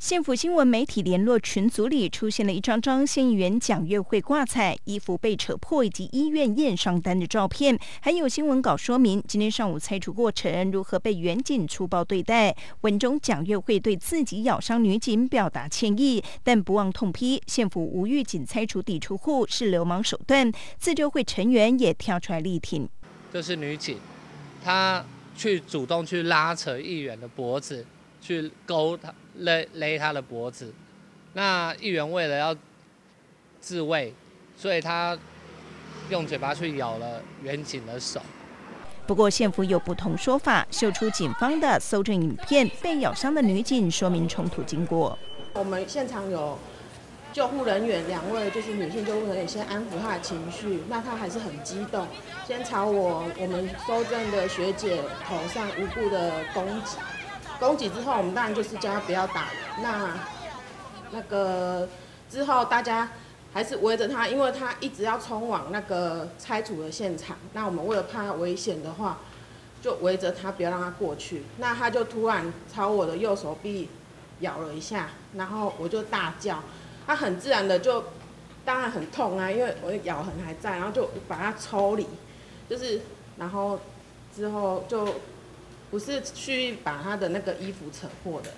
县府新闻媒体联络群组里出现了一张张县议员蒋月会挂彩、衣服被扯破以及医院验伤单的照片，还有新闻稿说明今天上午拆除过程如何被远警粗暴对待。文中蒋月会对自己咬伤女警表达歉意，但不忘痛批县府无预警拆除抵触户是流氓手段。自救会成员也跳出来力挺，就是女警，她去主动去拉扯议员的脖子。去勾他勒勒他的脖子，那议员为了要自卫，所以他用嘴巴去咬了远景的手。不过县府有不同说法，秀出警方的搜证影片，被咬伤的女警说明冲突经过。我们现场有救护人员两位，就是女性救护人员，先安抚她的情绪，那她还是很激动，先朝我我们搜证的学姐头上无故的攻击。攻击之后，我们当然就是叫他不要打人。那那个之后，大家还是围着他，因为他一直要冲往那个拆除的现场。那我们为了怕他危险的话，就围着他，不要让他过去。那他就突然朝我的右手臂咬了一下，然后我就大叫。他很自然的就，当然很痛啊，因为我的咬痕还在，然后就把它抽离，就是然后之后就。不是去把他的那个衣服扯破的。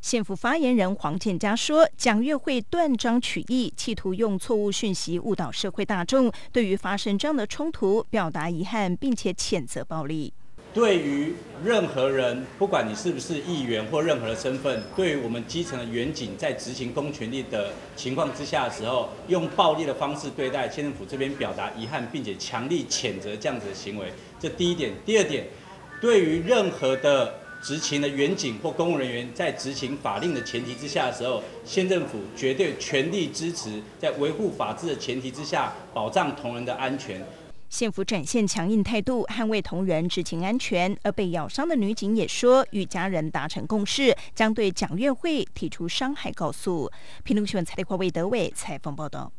县府发言人黄建佳说：“蒋月会断章取义，企图用错误讯息误导社会大众。对于发生这样的冲突，表达遗憾，并且谴责暴力。对于任何人，不管你是不是议员或任何的身份，对于我们基层的员警在执行公权力的情况之下的时候，用暴力的方式对待，县政府这边表达遗憾，并且强力谴责这样子的行为。这第一点。第二点。”对于任何的执勤的员警或公务人员，在执行法令的前提之下的时候，县政府绝对全力支持，在维护法治的前提之下，保障同仁的安全。县府展现强硬态度，捍卫同仁执勤安全。而被咬伤的女警也说，与家人达成共识，将对蒋月慧提出伤害告诉。评论新闻，蔡立华、魏德伟采访报道。